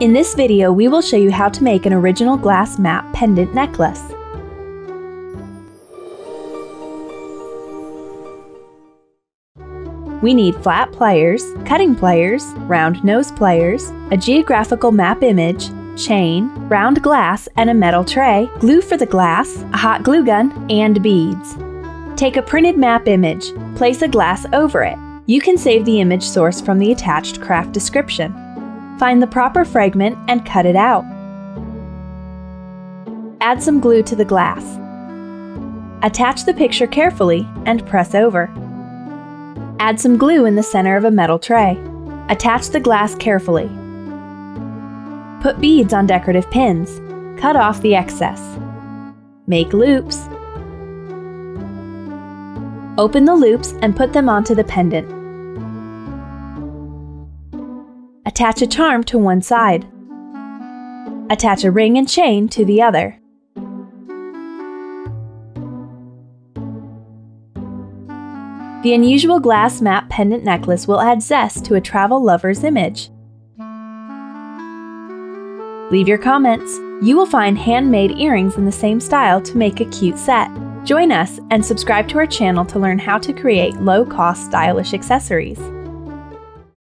In this video, we will show you how to make an original glass map pendant necklace. We need flat pliers, cutting pliers, round nose pliers, a geographical map image, chain, round glass, and a metal tray, glue for the glass, a hot glue gun, and beads. Take a printed map image, place a glass over it. You can save the image source from the attached craft description. Find the proper fragment and cut it out. Add some glue to the glass. Attach the picture carefully and press over. Add some glue in the center of a metal tray. Attach the glass carefully. Put beads on decorative pins. Cut off the excess. Make loops. Open the loops and put them onto the pendant. Attach a charm to one side. Attach a ring and chain to the other. The unusual glass map pendant necklace will add zest to a travel lover's image. Leave your comments. You will find handmade earrings in the same style to make a cute set. Join us and subscribe to our channel to learn how to create low-cost stylish accessories.